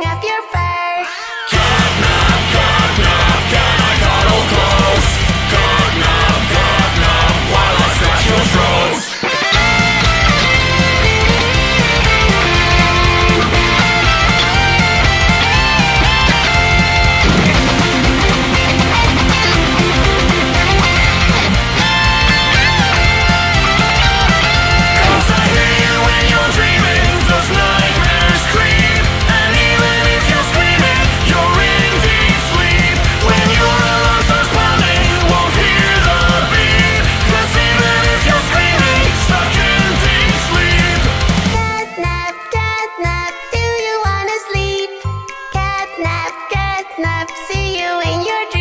Sing if you're snap, see you in your dreams.